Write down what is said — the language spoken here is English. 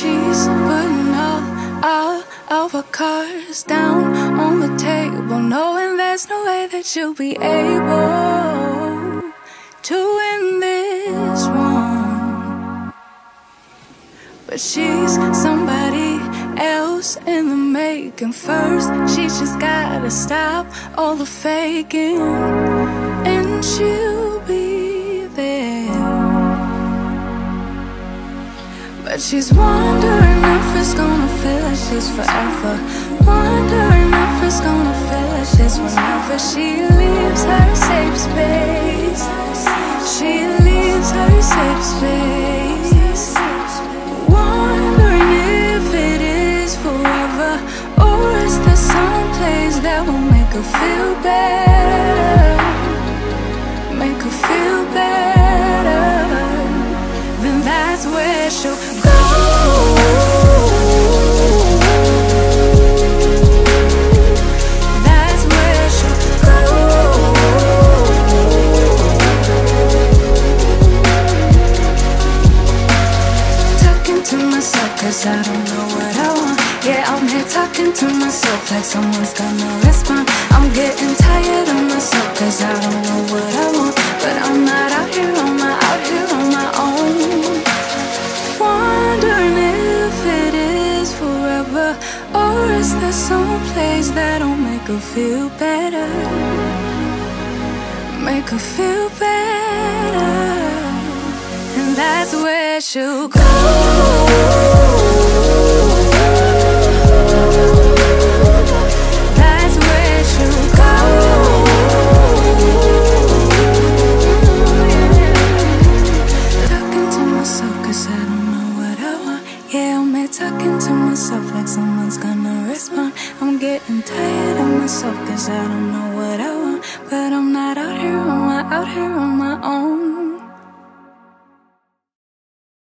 she's putting all, all of her cards down on the table, knowing there's no way that she'll be able to win this one. But she's somebody else in the making. First, she just gotta stop all the faking, But she's wondering if it's gonna feel like she's forever. Wondering if it's gonna feel like this whenever she leaves her safe space. She leaves her safe space. Wondering if it is forever, or is there some place that will make her feel better? Then that's where she'll go. That's where she'll go. Talking to myself cause I don't know what I want Yeah, I'm here talking to myself like someone's gonna respond I'm getting tired of myself cause I don't know what I Or is there some place that'll make her feel better Make her feel better and that's where she'll go. Talking to myself like someone's gonna respond. I'm getting tired of myself 'cause I don't know what I want, but I'm not